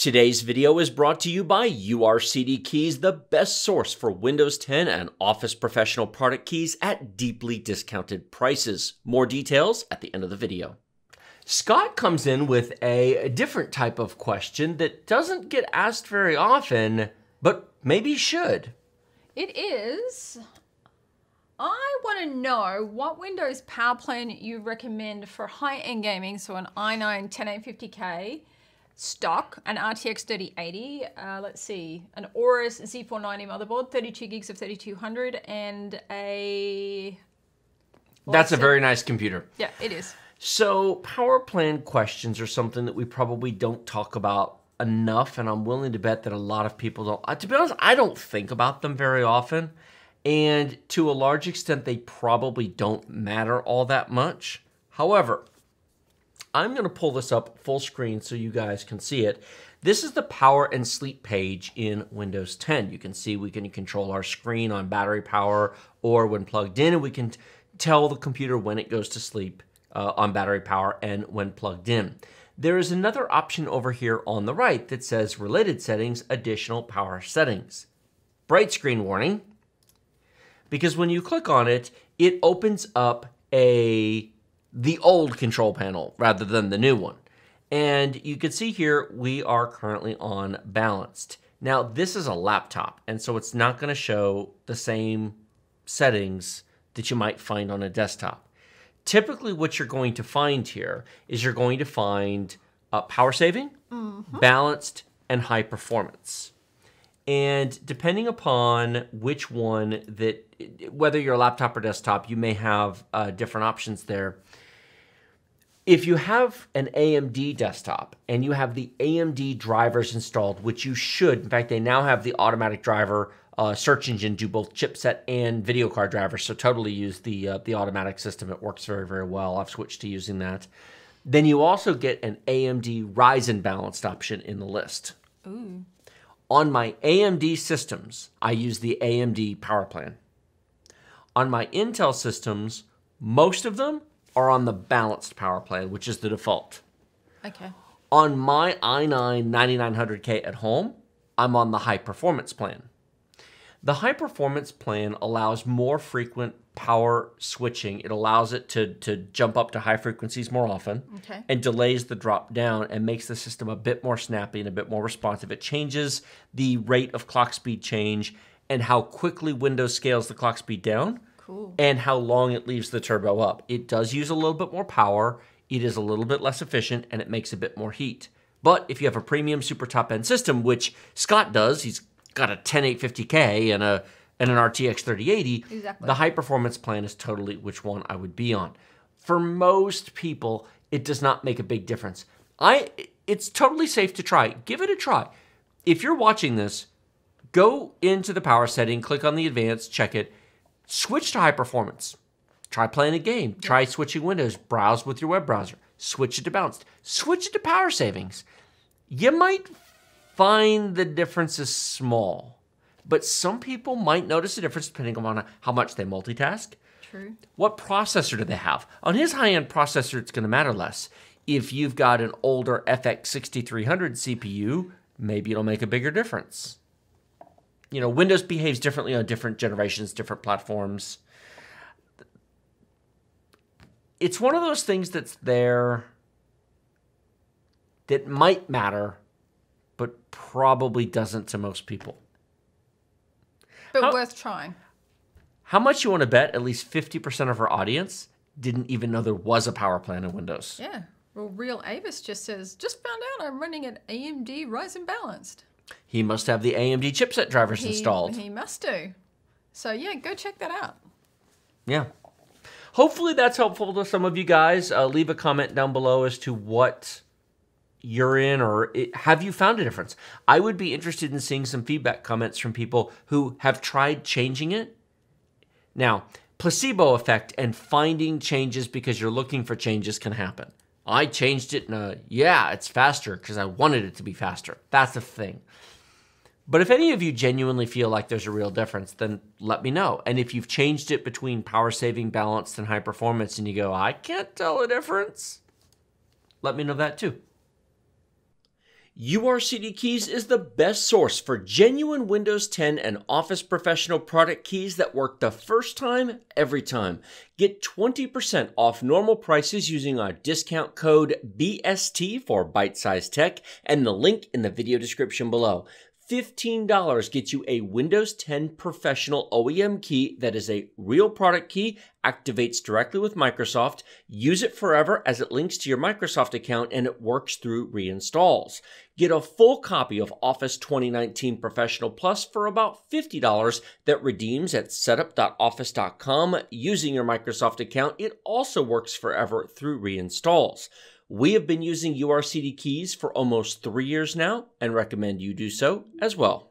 Today's video is brought to you by URCD Keys, the best source for Windows 10 and Office Professional product keys at deeply discounted prices. More details at the end of the video. Scott comes in with a different type of question that doesn't get asked very often, but maybe should. It is. I want to know what Windows power plan you recommend for high-end gaming, so an i9 10850K stock, an RTX 3080, uh, let's see, an Aorus Z490 motherboard, 32 gigs of 3200, and a... That's a very nice computer. Yeah, it is. So, power plan questions are something that we probably don't talk about enough, and I'm willing to bet that a lot of people don't. Uh, to be honest, I don't think about them very often, and to a large extent, they probably don't matter all that much. However, I'm going to pull this up full screen so you guys can see it. This is the power and sleep page in Windows 10. You can see we can control our screen on battery power or when plugged in, and we can tell the computer when it goes to sleep uh, on battery power and when plugged in. There is another option over here on the right that says related settings, additional power settings. Bright screen warning, because when you click on it, it opens up a the old control panel rather than the new one. And you can see here, we are currently on balanced. Now, this is a laptop, and so it's not gonna show the same settings that you might find on a desktop. Typically, what you're going to find here is you're going to find uh, power saving, mm -hmm. balanced, and high performance. And depending upon which one that, whether you're a laptop or desktop, you may have uh, different options there. If you have an AMD desktop and you have the AMD drivers installed, which you should, in fact, they now have the automatic driver uh, search engine do both chipset and video card drivers, so totally use the uh, the automatic system. It works very very well. I've switched to using that. Then you also get an AMD Ryzen balanced option in the list. Ooh. On my AMD systems, I use the AMD power plan. On my Intel systems, most of them are on the balanced power plan, which is the default. Okay. On my i9 9900K at home, I'm on the high performance plan. The high performance plan allows more frequent power switching. It allows it to, to jump up to high frequencies more often okay. and delays the drop down and makes the system a bit more snappy and a bit more responsive. It changes the rate of clock speed change and how quickly Windows scales the clock speed down Cool. and how long it leaves the turbo up. It does use a little bit more power, it is a little bit less efficient, and it makes a bit more heat. But if you have a premium super top end system, which Scott does, he's got a 10850K and a and an RTX 3080, exactly. the high performance plan is totally which one I would be on. For most people, it does not make a big difference. I it's totally safe to try. Give it a try. If you're watching this, go into the power setting, click on the advanced, check it, Switch to high performance. Try playing a game. Try switching windows. Browse with your web browser. Switch it to balanced. Switch it to power savings. You might find the difference is small, but some people might notice a difference depending on how much they multitask. True. What processor do they have? On his high end processor, it's going to matter less. If you've got an older FX 6300 CPU, maybe it'll make a bigger difference you know, Windows behaves differently on different generations, different platforms. It's one of those things that's there that might matter, but probably doesn't to most people. But how, worth trying. How much you want to bet at least 50% of our audience didn't even know there was a power plan in Windows? Yeah. Well, Real Avis just says, just found out I'm running an AMD Ryzen Balanced. He must have the AMD chipset drivers he, installed. He must do. So yeah, go check that out. Yeah. Hopefully that's helpful to some of you guys. Uh, leave a comment down below as to what you're in or it, have you found a difference? I would be interested in seeing some feedback comments from people who have tried changing it. Now, placebo effect and finding changes because you're looking for changes can happen. I changed it and uh, yeah, it's faster because I wanted it to be faster. That's the thing. But if any of you genuinely feel like there's a real difference, then let me know. And if you've changed it between power saving, balanced, and high performance, and you go, I can't tell a difference, let me know that too. URCD Keys is the best source for genuine Windows 10 and Office Professional product keys that work the first time, every time. Get 20% off normal prices using our discount code BST for Byte Size Tech and the link in the video description below. $15 gets you a Windows 10 Professional OEM key that is a real product key, activates directly with Microsoft. Use it forever as it links to your Microsoft account and it works through reinstalls. Get a full copy of Office 2019 Professional Plus for about $50 that redeems at setup.office.com using your Microsoft account. It also works forever through reinstalls. We have been using URCD keys for almost three years now and recommend you do so as well.